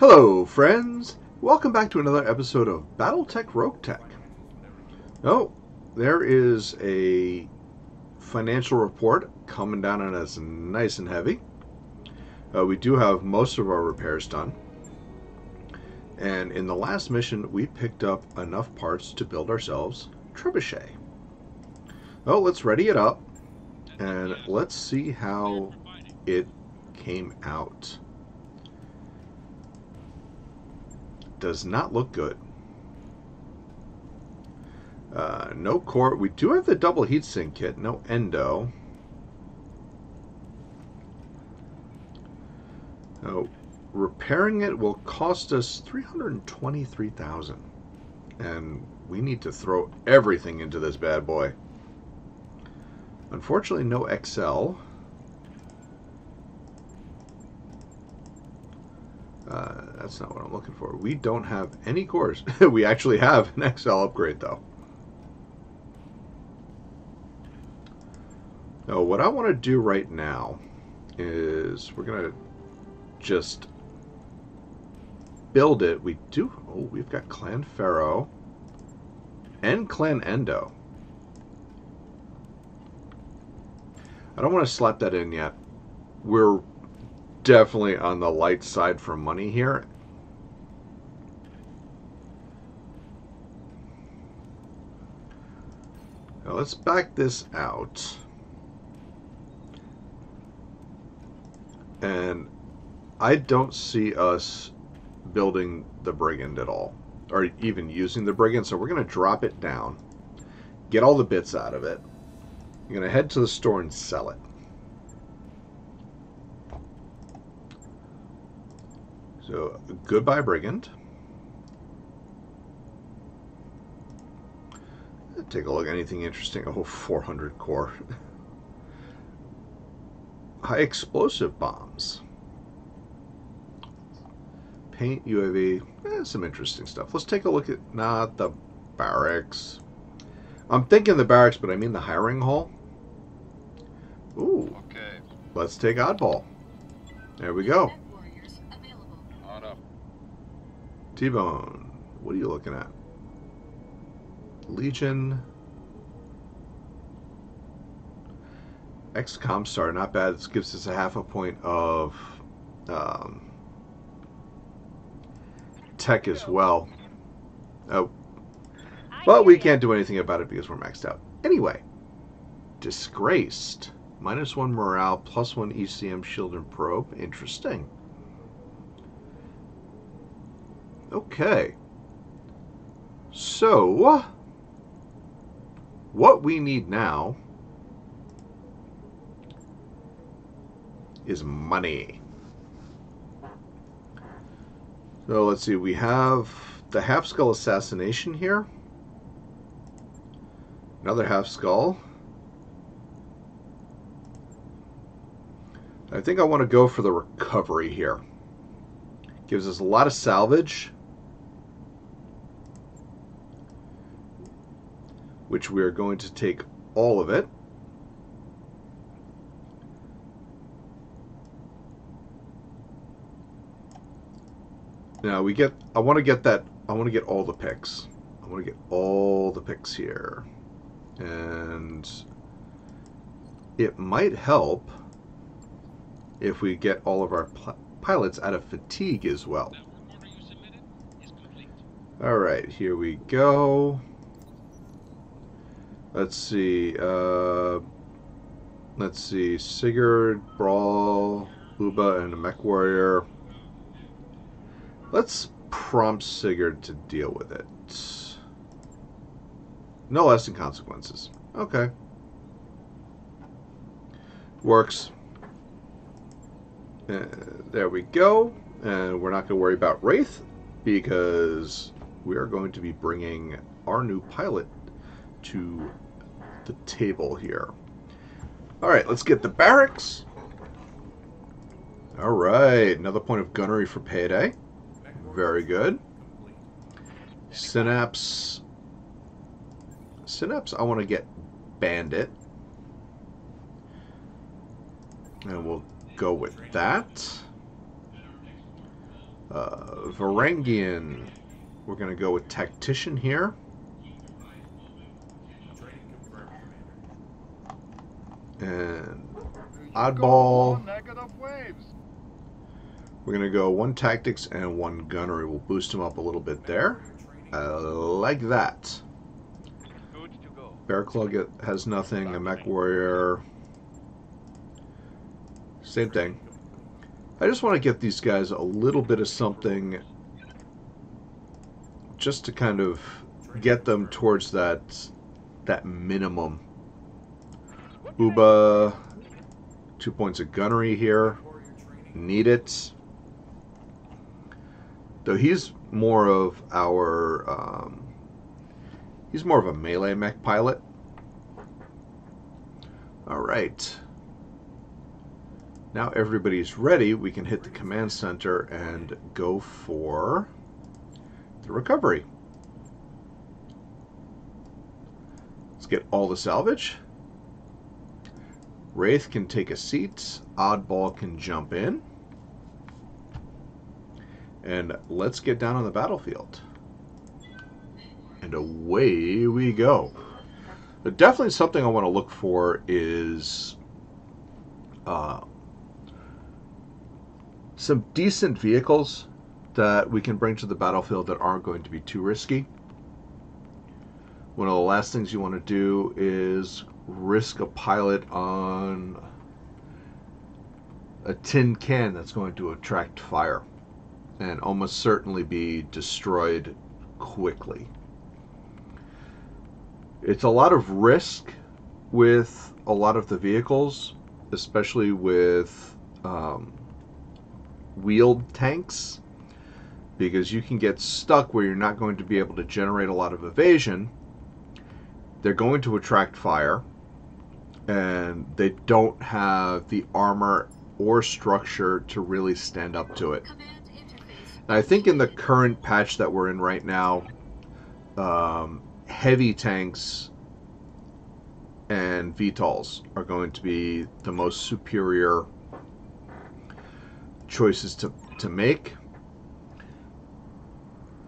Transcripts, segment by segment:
Hello, friends. Welcome back to another episode of BattleTech RogueTech. Oh, there is a financial report coming down on us nice and heavy. Uh, we do have most of our repairs done. And in the last mission, we picked up enough parts to build ourselves Trebuchet. Oh, let's ready it up and let's see how it came out. Does not look good. Uh, no core. We do have the double heatsink kit. No endo. Oh, repairing it will cost us 323000 And we need to throw everything into this bad boy. Unfortunately, no XL. Uh, that's not what I'm looking for. We don't have any cores. we actually have an XL upgrade, though. Now, what I want to do right now is we're going to just build it. We do... Oh, we've got Clan Ferro and Clan Endo. I don't want to slap that in yet. We're definitely on the light side for money here. Now let's back this out. And I don't see us building the Brigand at all. Or even using the Brigand. So we're going to drop it down. Get all the bits out of it. I'm going to head to the store and sell it. So, goodbye, Brigand. Take a look. Anything interesting? Oh, 400 core. High explosive bombs. Paint, UAV. Eh, some interesting stuff. Let's take a look at... Not the barracks. I'm thinking the barracks, but I mean the hiring hall. Ooh. Okay. Let's take oddball. There we go. T-Bone. What are you looking at? Legion. XCOM Star, not bad. This gives us a half a point of um, tech as well. Oh. But we can't do anything about it because we're maxed out. Anyway. Disgraced. Minus one morale, plus one ECM shield and probe. Interesting. Okay. So, what we need now is money. So let's see, we have the half skull assassination here. Another half skull. I think I want to go for the recovery here. Gives us a lot of salvage. Which we are going to take all of it. Now we get, I want to get that, I want to get all the picks. I want to get all the picks here. And it might help if we get all of our pilots out of fatigue as well. Alright, here we go. Let's see, uh, let's see, Sigurd, Brawl, Uba, and a Mech Warrior. Let's prompt Sigurd to deal with it. No lasting consequences. Okay. Works. Uh, there we go. And we're not going to worry about Wraith because we are going to be bringing our new pilot to the table here. All right, let's get the barracks. All right, another point of gunnery for payday. Very good. Synapse. Synapse, I want to get Bandit. And we'll go with that. Uh, Varangian. We're going to go with Tactician here. And Oddball. We're going to go one Tactics and one Gunnery. We'll boost him up a little bit there. Like that. Bearclaw has nothing. A Mech Warrior. Same thing. I just want to get these guys a little bit of something just to kind of get them towards that that minimum. Uba, two points of gunnery here. Need it. Though he's more of our, um, he's more of a melee mech pilot. All right. Now everybody's ready, we can hit the command center and go for the recovery. Let's get all the salvage. Wraith can take a seat. Oddball can jump in. And let's get down on the battlefield. And away we go. But definitely something I want to look for is uh, some decent vehicles that we can bring to the battlefield that aren't going to be too risky. One of the last things you want to do is risk a pilot on a tin can that's going to attract fire and almost certainly be destroyed quickly. It's a lot of risk with a lot of the vehicles, especially with um, wheeled tanks because you can get stuck where you're not going to be able to generate a lot of evasion. They're going to attract fire and they don't have the armor or structure to really stand up to it. And I think in the current patch that we're in right now, um, heavy tanks and VTOLs are going to be the most superior choices to, to make.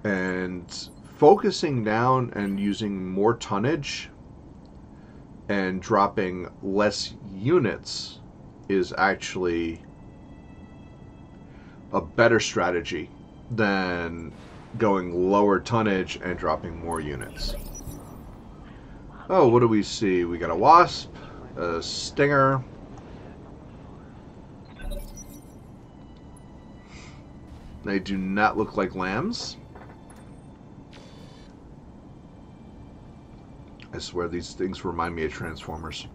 And focusing down and using more tonnage and dropping less units is actually a better strategy than going lower tonnage and dropping more units. Oh, what do we see? We got a Wasp, a Stinger, They do not look like LAMs. I swear these things remind me of Transformers.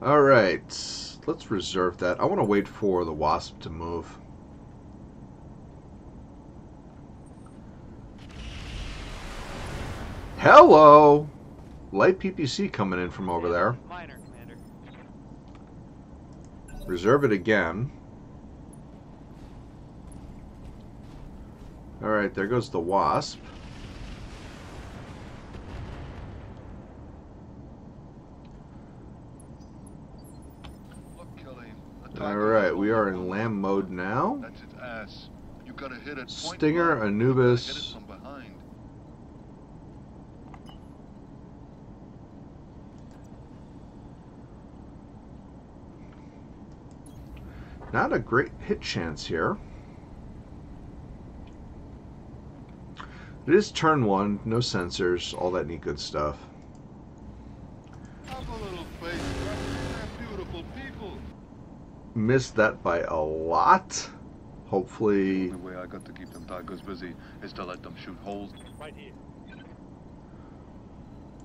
Alright, let's reserve that. I want to wait for the Wasp to move. Hello! Light PPC coming in from over there. Reserve it again. Alright, there goes the wasp. Alright, we are in LAM mode now. Stinger, Anubis. Not a great hit chance here. It is turn one, no sensors, all that neat good stuff. Missed that by a lot. Hopefully. The way I got to keep them daggers busy is to let them shoot holes. Right here.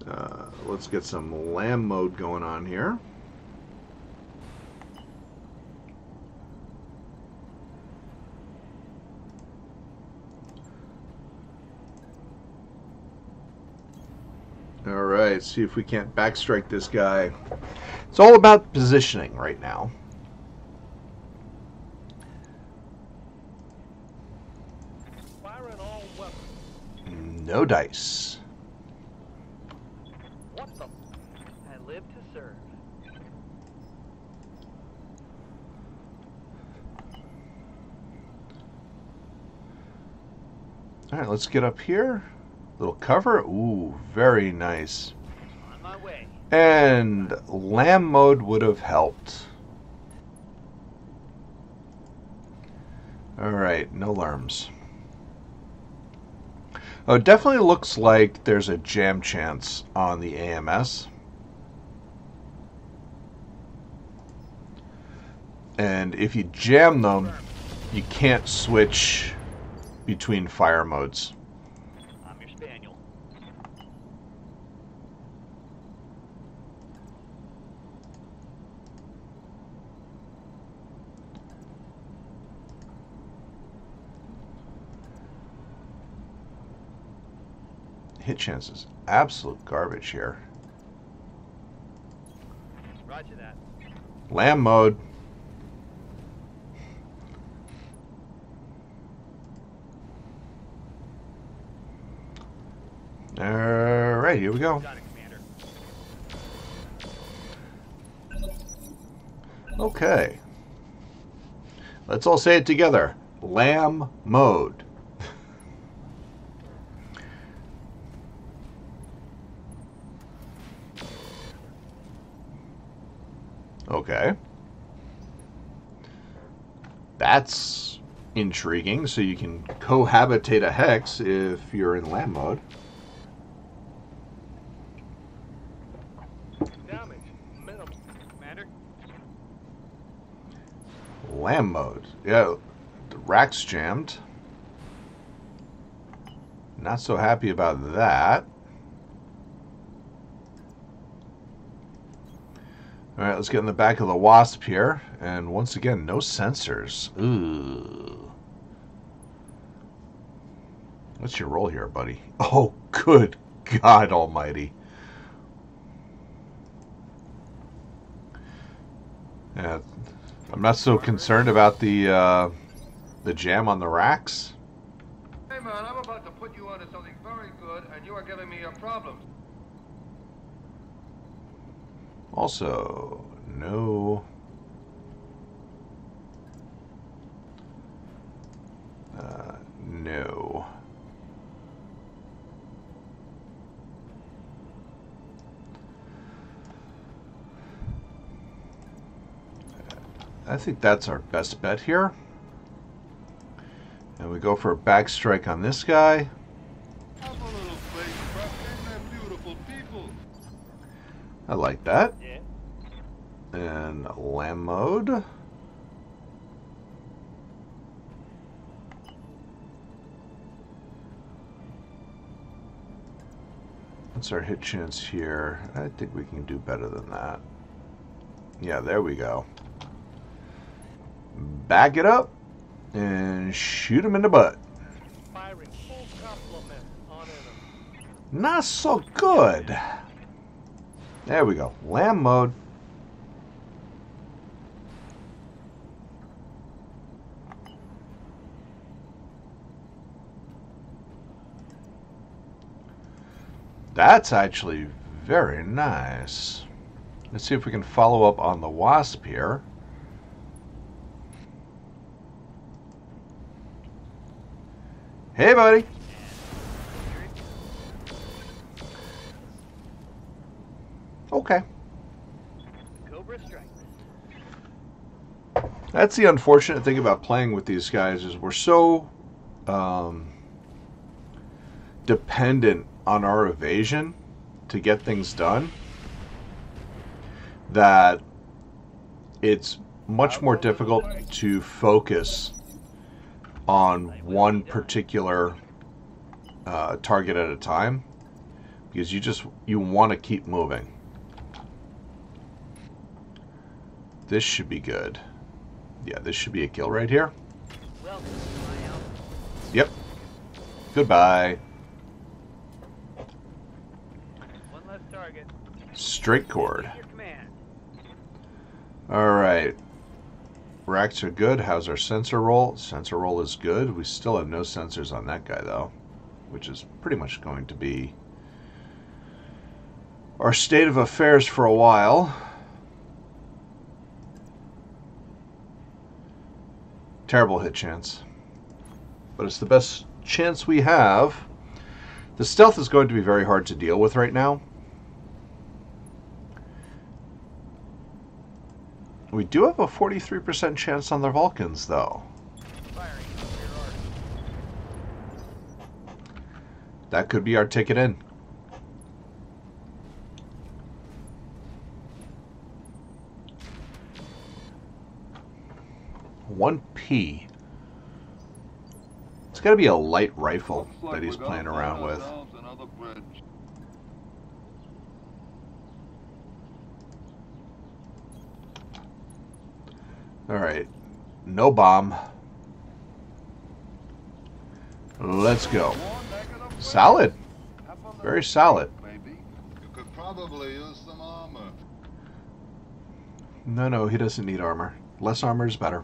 Uh, let's get some LAM mode going on here. Alright, see if we can't backstrike this guy. It's all about positioning right now. No dice. What the? I live to serve. All right, let's get up here. Little cover. Ooh, very nice. On my way. And LAM mode would have helped. All right, no LRMs. Oh, it definitely looks like there's a jam chance on the AMS. And if you jam them, you can't switch between fire modes. I'm your spaniel. Hit chances, absolute garbage here. Roger that. LAM mode. All right, here we go. Got it, Commander. Okay. Let's all say it together. LAM mode. okay. That's intriguing. So you can cohabitate a hex if you're in LAM mode. Damage. Commander. LAM mode. Yeah, the rack's jammed. Not so happy about that. All right, let's get in the back of the Wasp here. And once again, no sensors. Ooh. What's your role here, buddy? Oh, good God almighty. Yeah, I'm not so concerned about the uh, the jam on the racks. Hey man, I'm about to put you onto something very good, and you are giving me a problem. Also, no. Uh, no. I think that's our best bet here. And we go for a back strike on this guy. Have a little faith, Preston. Beautiful people. I like that. Yeah. And LAM mode. What's our hit chance here? I think we can do better than that. Yeah, there we go. Back it up and shoot him in the butt. Not so good. There we go. LAM mode. That's actually very nice. Let's see if we can follow up on the wasp here. Hey, buddy. Okay. Cobra strike. That's the unfortunate thing about playing with these guys is we're so um, dependent on our evasion to get things done that it's much more difficult to focus on one particular uh, target at a time because you just you want to keep moving. This should be good. Yeah, this should be a kill right here. Yep. Goodbye. Straight cord. Your command. Racks are good. How's our sensor roll? Sensor roll is good. We still have no sensors on that guy, though. Which is pretty much going to be our state of affairs for a while. Terrible hit chance. But it's the best chance we have. The stealth is going to be very hard to deal with right now. We do have a 43% chance on the Vulcans, though. That could be our ticket in. One P. It's got to be a light rifle that he's playing around with. ourselves another bridge. All right, no bomb. Let's go. Solid, very solid. No, no, he doesn't need armor. Less armor is better.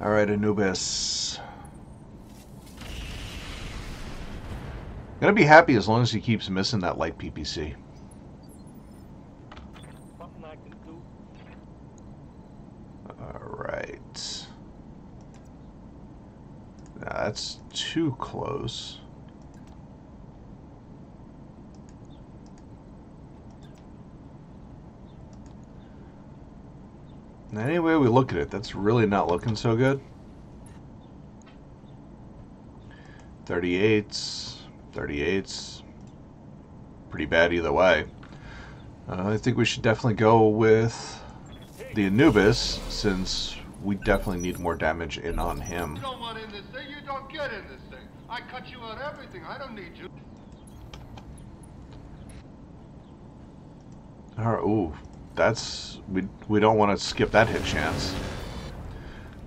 All right, Anubis. Gonna be happy as long as he keeps missing that light PPC. Something I can do. All right. Now, that's too close. Any way we look at it, that's really not looking so good. 38s, 38s. Pretty bad either way. Uh, I think we should definitely go with the Anubis, since we definitely need more damage in on him. You don't want in this thing, you don't get in this thing. I cut you out everything. I don't need you. Alright, ooh, that's we we don't want to skip that hit chance.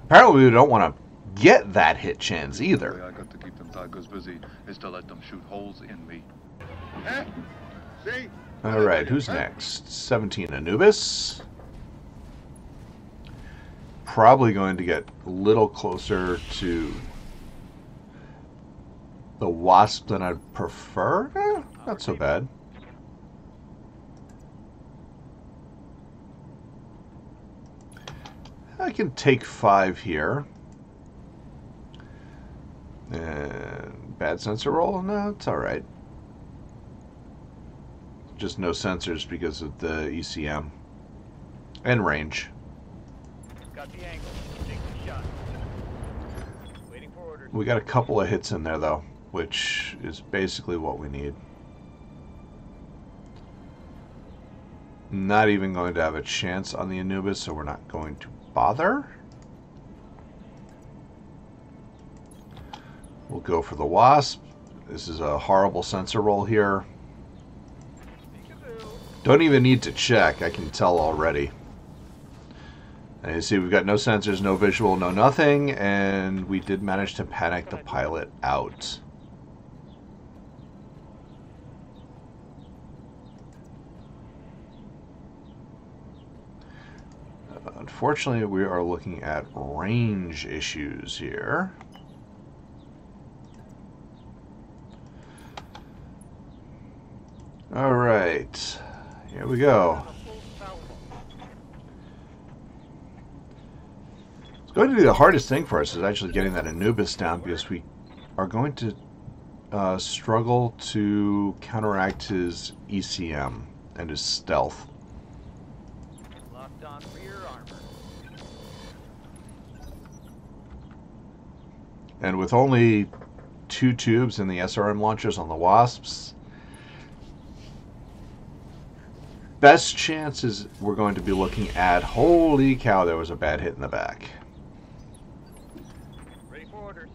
Apparently, we don't want to get that hit chance either. I got to keep them tigers busy is to let them shoot holes in me. See? All right, who's next? 17 Anubis. Probably going to get a little closer to the Wasp than I'd prefer. Eh, not so bad. I can take five here. And bad sensor roll? No, it's all right. Just no sensors because of the ECM and range. Got the angle. Take the shot. Waiting for orders. We got a couple of hits in there though, which is basically what we need. Not even going to have a chance on the Anubis, so we're not going to bother. We'll go for the Wasp. This is a horrible sensor roll here. Don't even need to check. I can tell already. And you see, we've got no sensors, no visual, no nothing, and we did manage to panic the pilot out. Uh, Unfortunately, we are looking at range issues here. All right, here we go. It's going to be the hardest thing for us is actually getting that Anubis down because we are going to uh, struggle to counteract his ECM and his stealth. Locked on armor. And with only two tubes and the SRM launchers on the Wasps, best chances we're going to be looking at holy cow, there was a bad hit in the back. Ready for orders.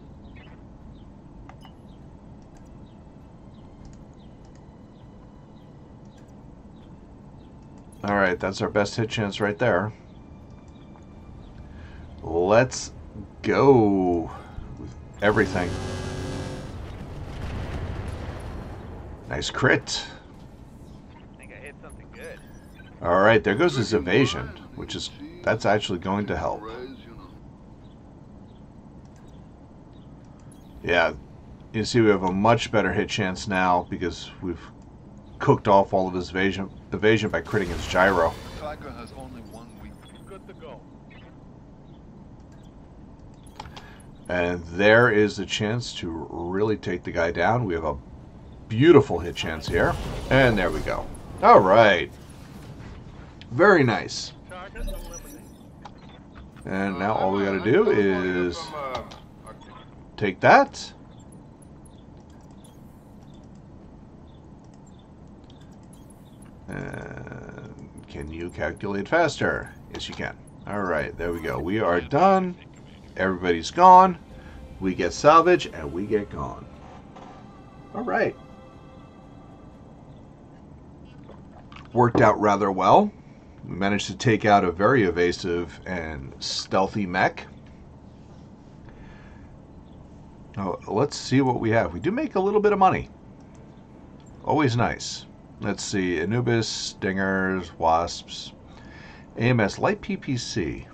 All right, that's our best hit chance right there. Let's go everything. Nice crit. Think I hit something good. All right, there goes his evasion, which is that's actually going to help. Yeah, you see, we have a much better hit chance now because we've cooked off all of his evasion evasion by critting his gyro. Tiger has only one weak Good to go. And there is a chance to really take the guy down. We have a beautiful hit chance here. And there we go. All right. Very nice. And now all we got to do is take that. And can you calculate faster? Yes, you can. All right, there we go. We are done. Everybody's gone. We get salvage and we get gone. All right. Worked out rather well. We managed to take out a very evasive and stealthy mech. Now, let's see what we have. We do make a little bit of money. Always nice. Let's see. Anubis, Stingers, Wasps, AMS, Light PPC.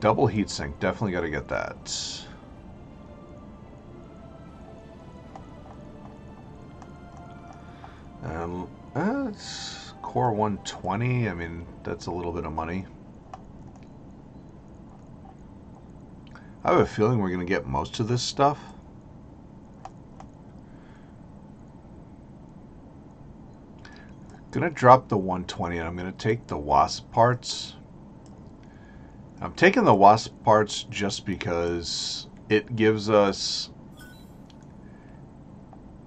Double heatsink. Definitely got to get that. Um, uh, core 120. I mean, that's a little bit of money. I have a feeling we're going to get most of this stuff. Gonna drop the 120 and I'm gonna take the wasp parts. I'm taking the wasp parts just because it gives us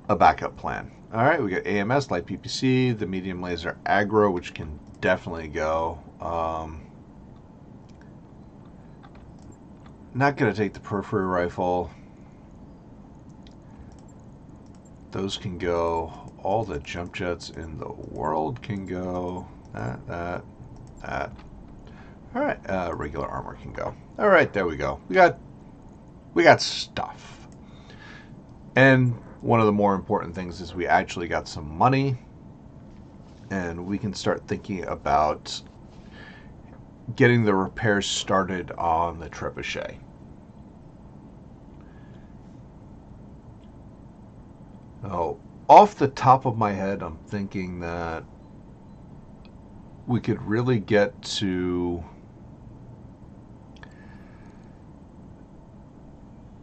a backup plan. All right, we got AMS, light PPC, the medium laser aggro, which can definitely go. Um, not going to take the periphery rifle. Those can go. All the jump jets in the world can go. That, that, that. All right, uh, regular armor can go. All right, there we go. We got, we got stuff. And one of the more important things is we actually got some money, and we can start thinking about getting the repairs started on the trebuchet. Oh, off the top of my head, I'm thinking that we could really get to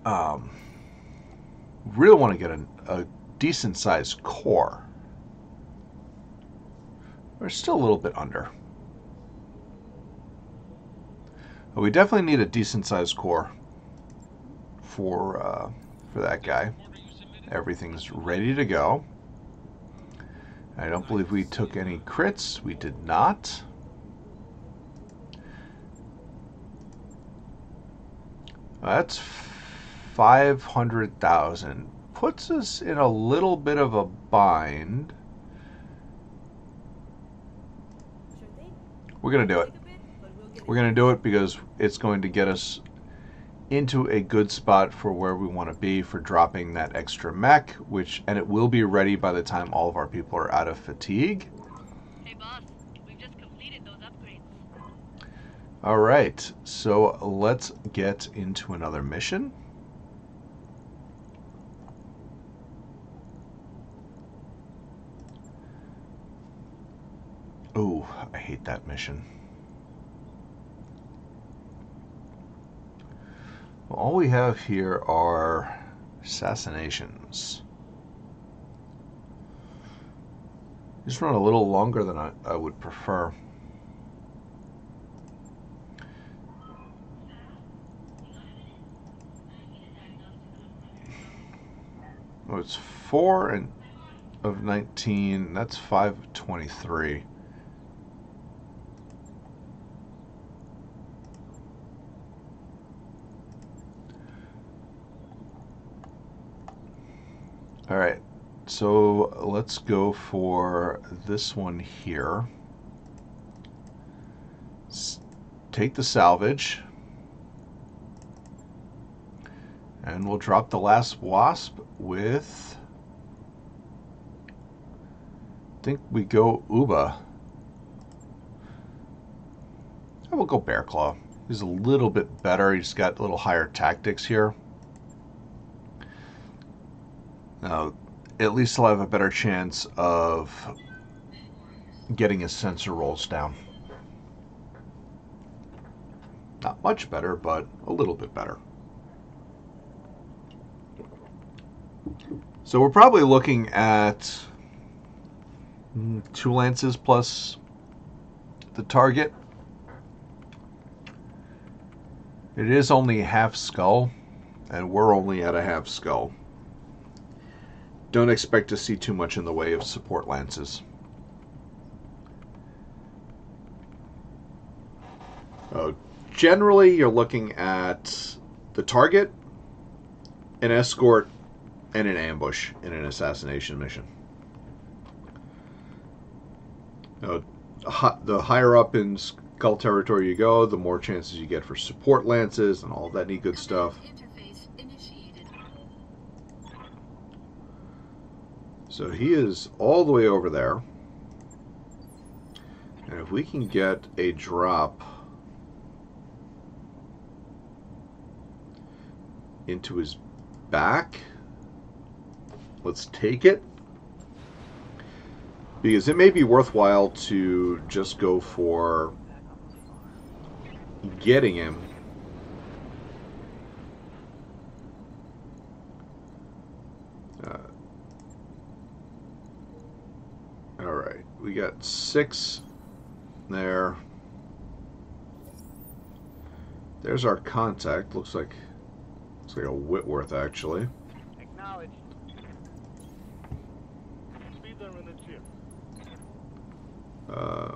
um, really want to get a, a decent sized core. We're still a little bit under. But we definitely need a decent sized core for uh, for that guy. Everything's ready to go. I don't believe we took any crits. We did not. That's 500,000. Puts us in a little bit of a bind. We're going to do it. We're going to do it because it's going to get us into a good spot for where we want to be for dropping that extra mech, which and it will be ready by the time all of our people are out of fatigue. Hey boss, we've just completed those upgrades. All right, so let's get into another mission. Oh, I hate that mission. Well, all we have here are assassinations. Just run a little longer than I, I would prefer. Oh, it's 4 and of 19. That's 5 of 23. So let's go for this one here. S- take the salvage. And we'll drop the last wasp with. I think we go Uba. I will go Bear Claw. He's a little bit better. He's got a little higher tactics here. Now, at least I'll have a better chance of getting his sensor rolls down. Not much better, but a little bit better. So we're probably looking at mm, two lances plus the target. It is only half skull, and we're only at a half skull. Don't expect to see too much in the way of support lances. Uh, generally, you're looking at the target, an escort, and an ambush in an assassination mission. Uh, the higher up in skull territory you go, the more chances you get for support lances and all that neat good stuff. So he is all the way over there. And if we can get a drop into his back, let's take it. Because it may be worthwhile to just go for getting him Uh, all right, we got six there. There's our contact. Looks like looks like a Whitworth actually. Acknowledged. Speed limit in the chip. Uh,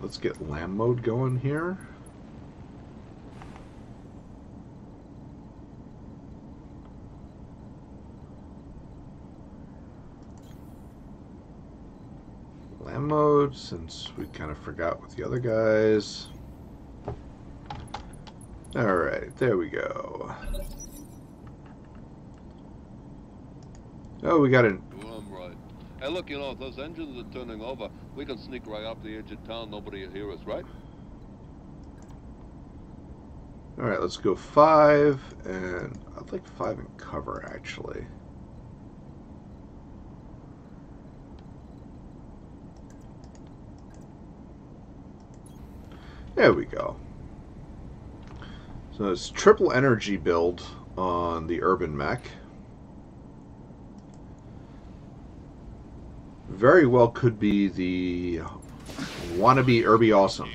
let's get LAM mode going here. Since we kind of forgot with the other guys. Alright, there we go. Oh, we got an Well, right. Hey, look, you know, if those engines are turning over, we can sneak right up the edge of town. Nobody will hear us, right? All right, let's go five, and I'd like five in cover actually. There we go. So it's triple energy build on the urban mech. Very well could be the wannabe Urbie Awesome.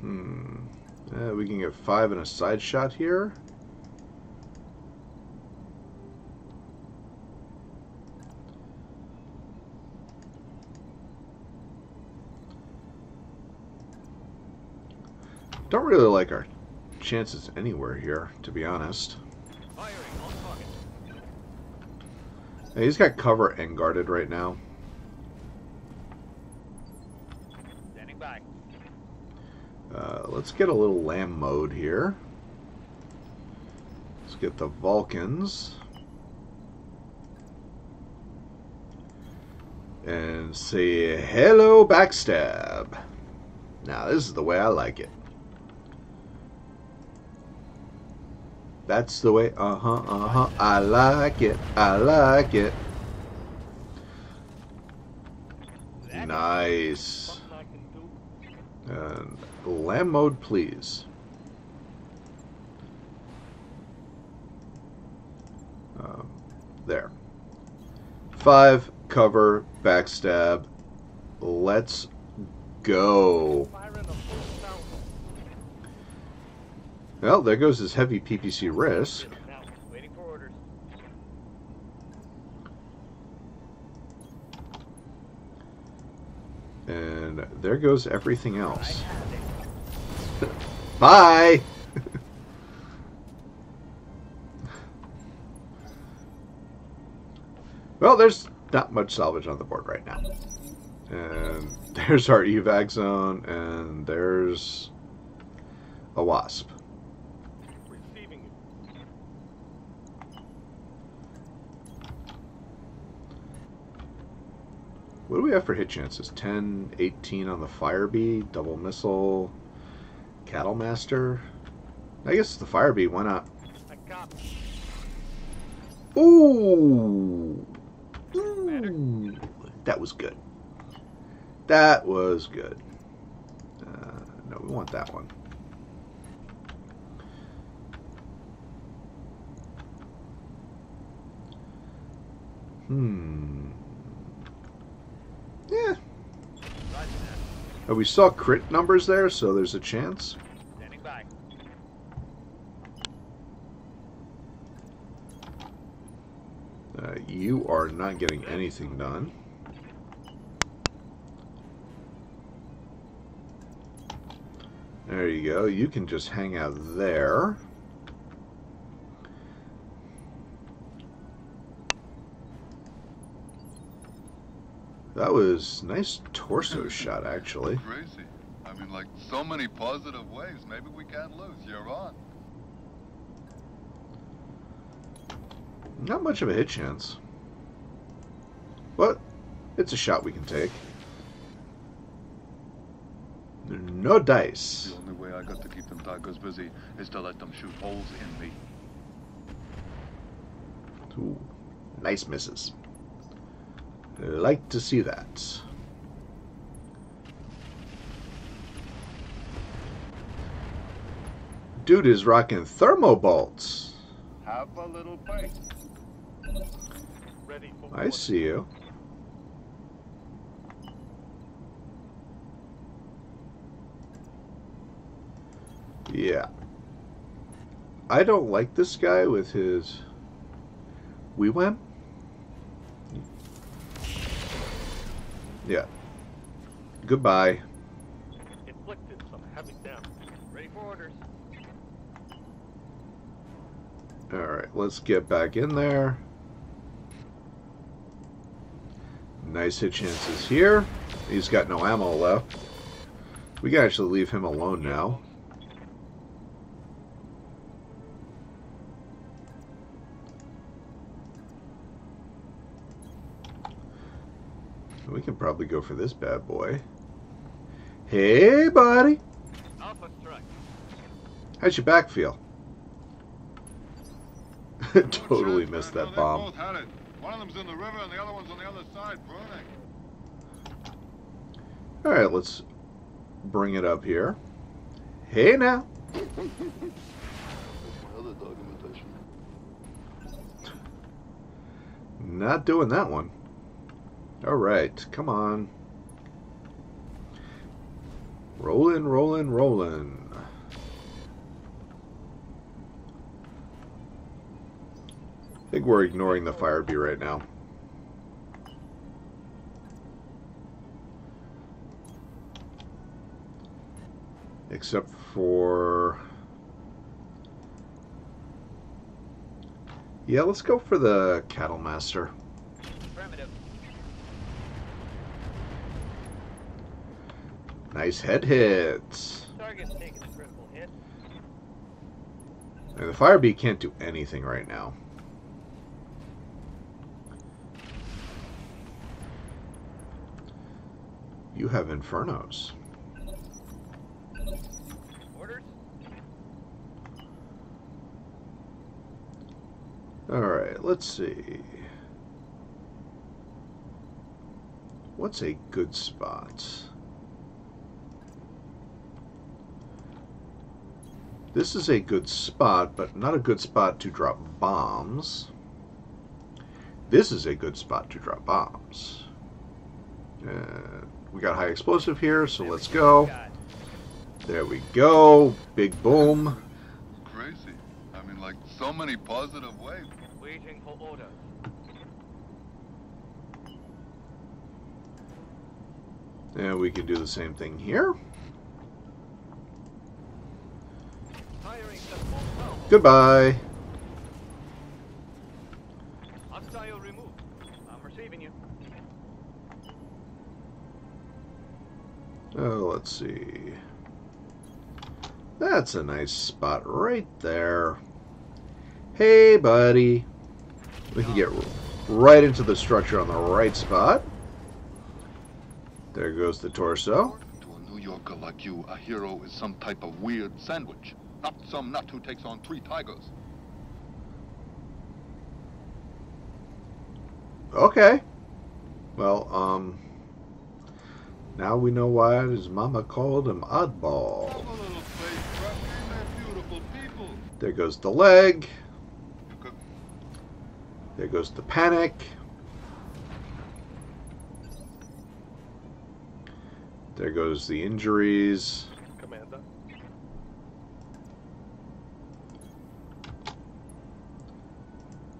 Hmm. Uh, we can get five and a side shot here. Don't really like our chances anywhere here, to be honest. Firing on target. Yeah, he's got cover and guarded right now. Standing by. Uh, let's get a little LAM mode here. Let's get the Vulcans. And say, hello, backstab. Now, this is the way I like it. That's the way, uh huh, uh huh. I like it, I like it. Nice. And LAM mode, please. Um, there. Five, cover, backstab. Let's go. Well, there goes his heavy PPC risk. And there goes everything else. Bye! well, there's not much salvage on the board right now. And there's our evac zone, and there's a wasp. What do we have for hit chances? 10, 18 on the Fire Bee, double missile, Cattle Master. I guess the Fire Bee, why not? Ooh. Ooh. That was good. That was good. Uh, no, we want that one. Hmm. Yeah. Uh, we saw crit numbers there, so there's a chance. Standing by. Uh, you are not getting anything done. There you go. You can just hang out there. That was nice torso shot, actually. Crazy. I mean, like, so many positive ways. Maybe we can't lose. You're on. Not much of a hit chance. But it's a shot we can take. No dice. The only way I got to keep them Tacos busy is to let them shoot holes in me. Ooh, nice misses. Like to see that. Dude is rocking thermo bolts. Have a little bite. Ready for I see you. Yeah. I don't like this guy with his we went. Yeah. Goodbye. Inflicted some heavy damage. Ready for orders. Alright, let's get back in there. Nice hit chances here. He's got no ammo left. We can actually leave him alone now. We can probably go for this bad boy. Hey, buddy. Alpha strike. How's your back feel? totally missed that bomb. both had it. One of them's in the river and the other one's on the other side, burning. All right, let's bring it up here. Hey now. That's my other dog imitation. Not doing that one. All right, come on. Rolling, rolling, rolling. I think we're ignoring the fire bee right now. Except for. Yeah, let's go for the cattle master. Nice head hits. Target's taking a critical hit. And the fire bee can't do anything right now. You have infernos. Orders. Alright, let's see. What's a good spot? This is a good spot, but not a good spot to drop bombs. This is a good spot to drop bombs. Uh, we got high explosive here, so let's go. There we go. Big boom. Crazy. I mean, like, so many positive ways. Waiting for orders. And we can do the same thing here. Goodbye. Hostile removed. I'm receiving you. Oh, let's see. That's a nice spot right there. Hey, buddy. We can get right into the structure on the right spot. There goes the torso. To a New Yorker like you, a hero is some type of weird sandwich. Not some nut who takes on three tigers. Okay. Well, um. Now we know why his mama called him oddball. Come on, little face crap. They're beautiful people. There goes the leg. There goes the panic. There goes the injuries. Commander.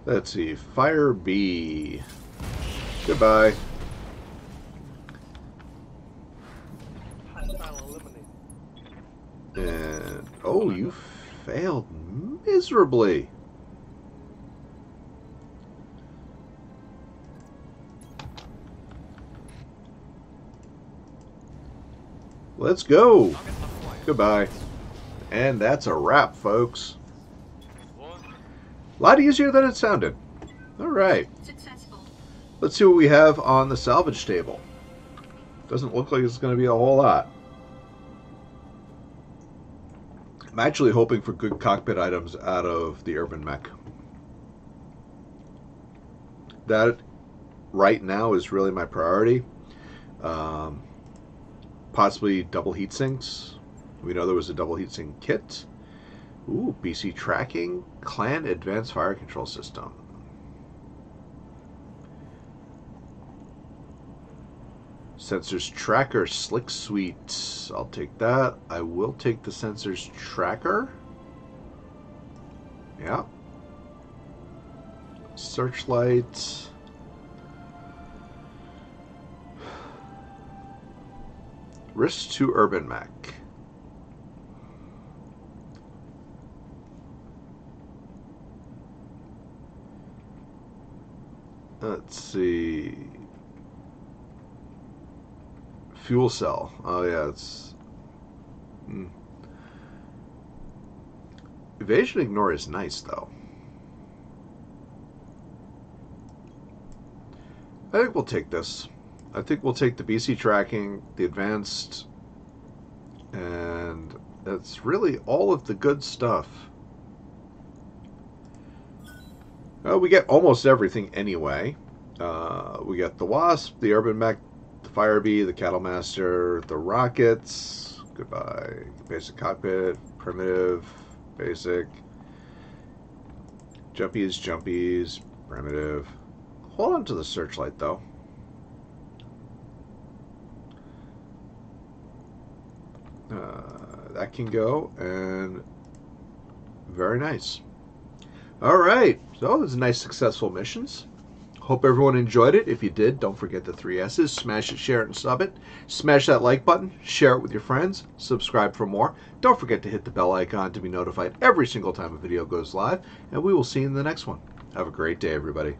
Let's see. Fire B. Goodbye. And oh, you failed miserably. Let's go. Goodbye. And that's a wrap, folks. A lot easier than it sounded. All right. Successful. Let's see what we have on the salvage table. Doesn't look like it's going to be a whole lot. I'm actually hoping for good cockpit items out of the urban mech. That right now is really my priority. Um, possibly double heat sinks. We know there was a double heat sink kit. Ooh, BC tracking, clan advanced fire control system. Sensors tracker, slick suite. I'll take that. I will take the sensors tracker. Yeah. Searchlight. Risk to Urban Mech. Let's see. Fuel cell. Oh yeah, it's. Hmm. Evasion ignore is nice though. I think we'll take this. I think we'll take the BC tracking, the advanced, and that's really all of the good stuff. Uh, we get almost everything anyway. Uh, we got the Wasp, the Urban Mech, the Fire Bee, the Cattle Master, the Rockets. Goodbye. Basic cockpit, primitive, basic. Jumpies, jumpies, primitive. Hold on to the searchlight though. Uh, that can go and very nice. All right, so those are nice successful missions. Hope everyone enjoyed it. If you did, don't forget the three S's. Smash it, share it, and sub it. Smash that like button, share it with your friends, subscribe for more. Don't forget to hit the bell icon to be notified every single time a video goes live, and we will see you in the next one. Have a great day, everybody.